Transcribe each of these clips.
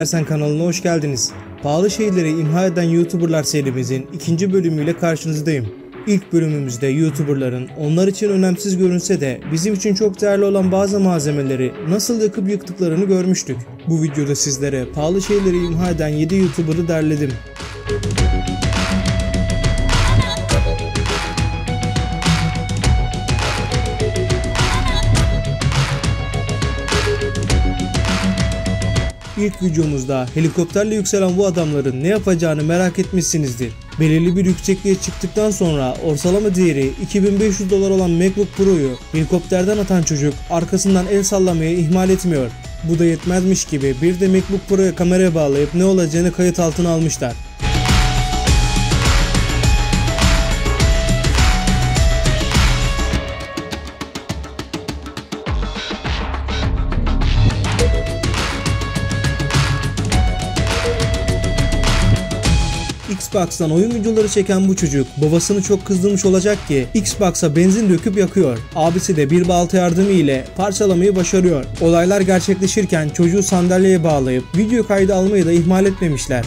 Ersen kanalına hoş geldiniz. Pahalı şeyleri imha eden YouTuberlar serimizin ikinci bölümüyle karşınızdayım. İlk bölümümüzde YouTuberların onlar için önemsiz görünse de bizim için çok değerli olan bazı malzemeleri nasıl yakıp yıktıklarını görmüştük. Bu videoda sizlere pahalı şeyleri imha eden 7 YouTuber'ı derledim. İlk videomuzda helikopterle yükselen bu adamların ne yapacağını merak etmişsinizdir. Belirli bir yüksekliğe çıktıktan sonra ortalama değeri 2500 dolar olan MacBook Pro'yu helikopterden atan çocuk arkasından el sallamayı ihmal etmiyor. Bu da yetmezmiş gibi bir de MacBook Pro'ya kameraya bağlayıp ne olacağını kayıt altına almışlar. Xbox'tan oyun videoları çeken bu çocuk babasını çok kızdırmış olacak ki Xbox'a benzin döküp yakıyor. Abisi de bir balta yardımı ile parçalamayı başarıyor. Olaylar gerçekleşirken çocuğu sandalyeye bağlayıp video kaydı almayı da ihmal etmemişler.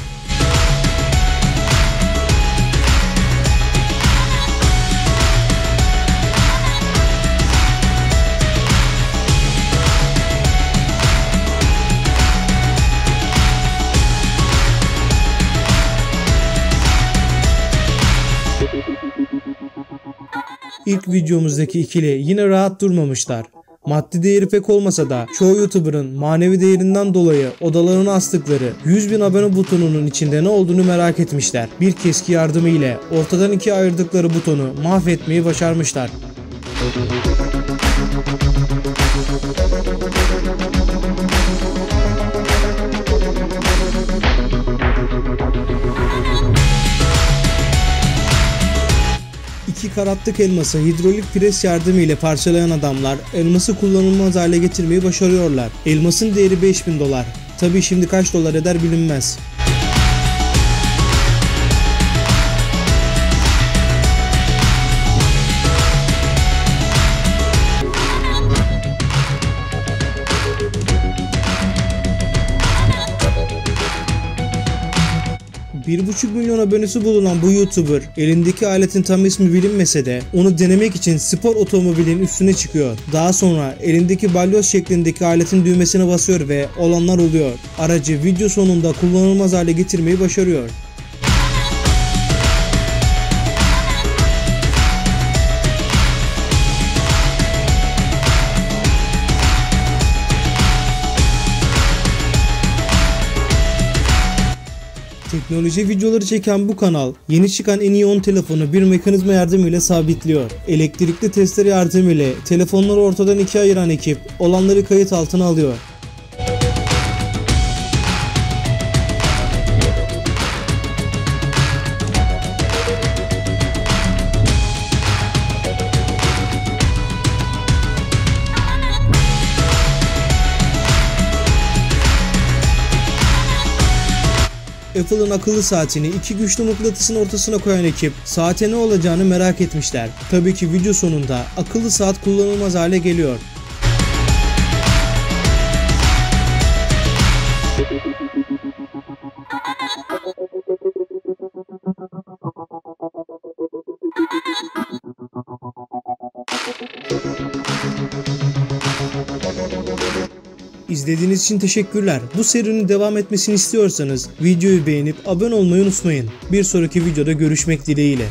İlk videomuzdaki ikili yine rahat durmamışlar. Maddi değeri pek olmasa da çoğu YouTuber'ın manevi değerinden dolayı odalarına astıkları 100 bin abone butonunun içinde ne olduğunu merak etmişler. Bir keski yardımı ile ortadan ikiye ayırdıkları butonu mahvetmeyi başarmışlar. İki karatlık elması hidrolik pres yardımı ile parçalayan adamlar elması kullanılmaz hale getirmeyi başarıyorlar. Elmasın değeri 5000 dolar. Tabi şimdi kaç dolar eder bilinmez. Bir buçuk milyon abonesi bulunan bu YouTuber elindeki aletin tam ismi bilinmese de onu denemek için spor otomobilin üstüne çıkıyor. Daha sonra elindeki balyoz şeklindeki aletin düğmesine basıyor ve olanlar oluyor. Aracı video sonunda kullanılmaz hale getirmeyi başarıyor. Teknoloji videoları çeken bu kanal yeni çıkan en iyi 10 telefonu bir mekanizma yardımıyla sabitliyor. Elektrikli testere yardımıyla telefonları ortadan ikiye ayıran ekip olanları kayıt altına alıyor. Apple'ın akıllı saatini iki güçlü mıknatısın ortasına koyan ekip saate ne olacağını merak etmişler. Tabii ki video sonunda akıllı saat kullanılmaz hale geliyor. İzlediğiniz için teşekkürler. Bu serinin devam etmesini istiyorsanız videoyu beğenip abone olmayı unutmayın. Bir sonraki videoda görüşmek dileğiyle.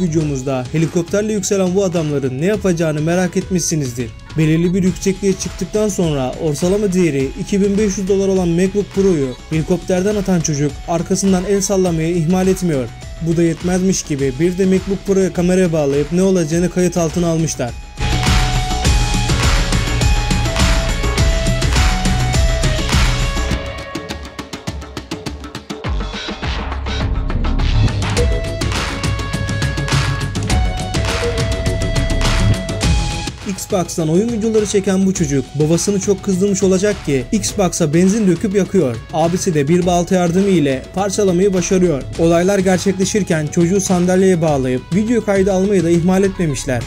Videomuzda helikopterle yükselen bu adamların ne yapacağını merak etmişsinizdir. Belirli bir yüksekliğe çıktıktan sonra ortalama değeri 2500 dolar olan MacBook Pro'yu helikopterden atan çocuk arkasından el sallamayı ihmal etmiyor. Bu da yetmezmiş gibi bir de MacBook Pro'ya kameraya bağlayıp ne olacağını kayıt altına almışlar. Xbox'tan oyun videoları çeken bu çocuk babasını çok kızdırmış olacak ki Xbox'a benzin döküp yakıyor. Abisi de bir balta yardımı ile parçalamayı başarıyor. Olaylar gerçekleşirken çocuğu sandalyeye bağlayıp video kaydı almayı da ihmal etmemişler.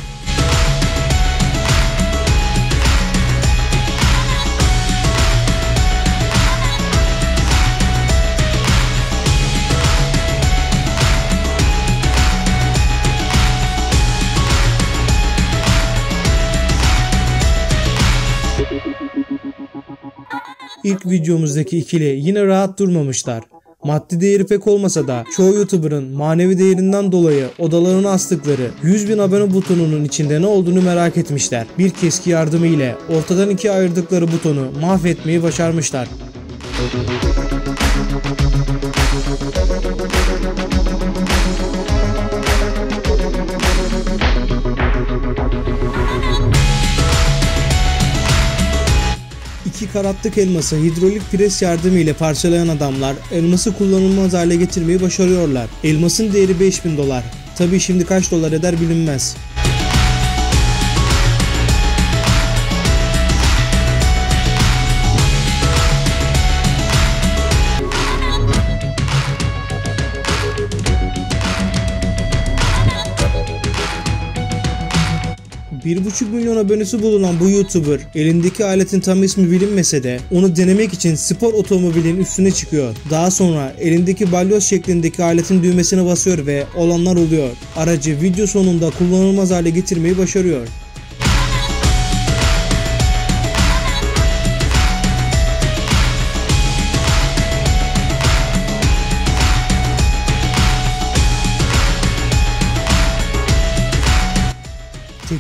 İlk videomuzdaki ikili yine rahat durmamışlar. Maddi değeri pek olmasa da çoğu YouTuber'ın manevi değerinden dolayı odalarına astıkları 100 bin abone butonunun içinde ne olduğunu merak etmişler. Bir keski yardımı ile ortadan ikiye ayırdıkları butonu mahvetmeyi başarmışlar. İki karatlık elması hidrolik pres yardımı ile parçalayan adamlar elması kullanılmaz hale getirmeyi başarıyorlar. Elmasın değeri 5000 dolar. Tabi şimdi kaç dolar eder bilinmez. Bir buçuk milyon abonesi bulunan bu YouTuber elindeki aletin tam ismi bilinmese de onu denemek için spor otomobilin üstüne çıkıyor. Daha sonra elindeki balyoz şeklindeki aletin düğmesine basıyor ve olanlar oluyor. Aracı video sonunda kullanılmaz hale getirmeyi başarıyor.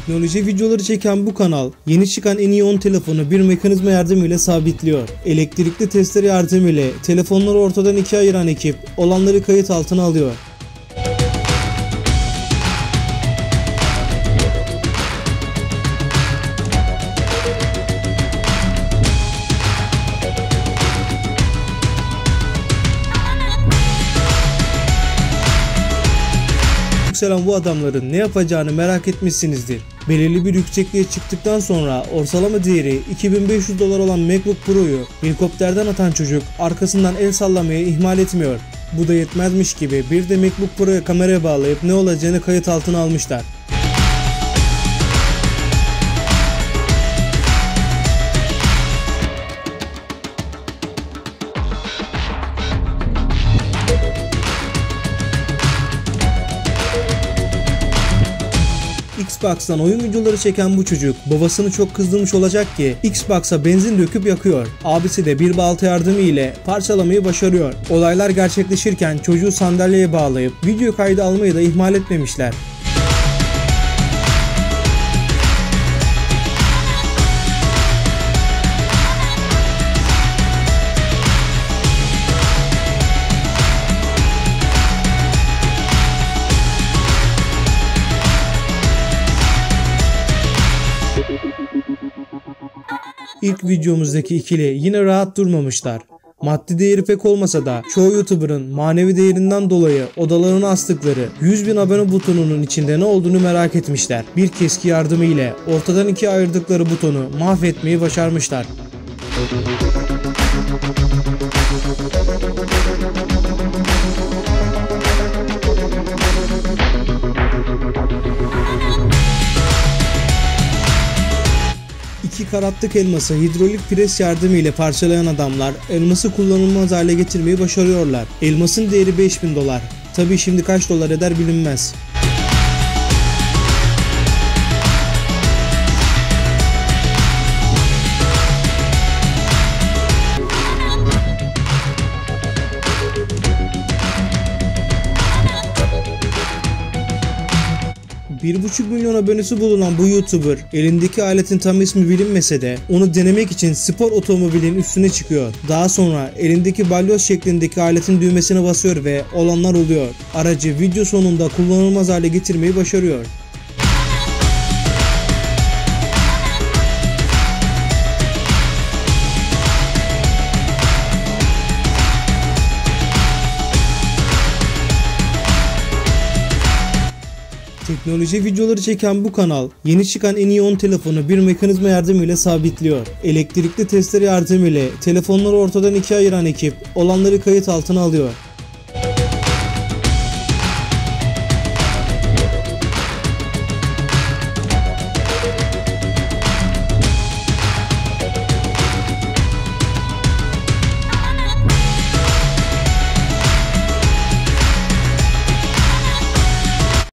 Teknoloji videoları çeken bu kanal yeni çıkan en iyi 10 telefonu bir mekanizma yardımıyla sabitliyor. Elektrikli testere yardımıyla telefonları ortadan ikiye ayıran ekip olanları kayıt altına alıyor. Yükselen bu adamların ne yapacağını merak etmişsinizdir. Belirli bir yüksekliğe çıktıktan sonra ortalama değeri 2500 dolar olan MacBook Pro'yu helikopterden atan çocuk arkasından el sallamayı ihmal etmiyor. Bu da yetmezmiş gibi bir de MacBook Pro'ya kameraya bağlayıp ne olacağını kayıt altına almışlar. Xbox'tan oyun videoları çeken bu çocuk babasını çok kızdırmış olacak ki Xbox'a benzin döküp yakıyor. Abisi de bir balta yardımı ile parçalamayı başarıyor. Olaylar gerçekleşirken çocuğu sandalyeye bağlayıp video kaydı almayı da ihmal etmemişler. İlk videomuzdaki ikili yine rahat durmamışlar. Maddi değeri pek olmasa da çoğu YouTuber'ın manevi değerinden dolayı odalarına astıkları 100 bin abone butonunun içinde ne olduğunu merak etmişler. Bir keski yardımı ile ortadan ikiye ayırdıkları butonu mahvetmeyi başarmışlar. İki karatlık elması hidrolik pres yardımı ile parçalayan adamlar elması kullanılmaz hale getirmeyi başarıyorlar. Elmasın değeri 5000 dolar. Tabi şimdi kaç dolar eder bilinmez. Bir buçuk milyon abonesi bulunan bu YouTuber elindeki aletin tam ismi bilinmese de onu denemek için spor otomobilin üstüne çıkıyor. Daha sonra elindeki balyoz şeklindeki aletin düğmesine basıyor ve olanlar oluyor. Aracı video sonunda kullanılmaz hale getirmeyi başarıyor. Teknoloji videoları çeken bu kanal yeni çıkan en iyi 10 telefonu bir mekanizma yardımıyla sabitliyor. Elektrikli testere yardımıyla telefonları ortadan ikiye ayıran ekip olanları kayıt altına alıyor.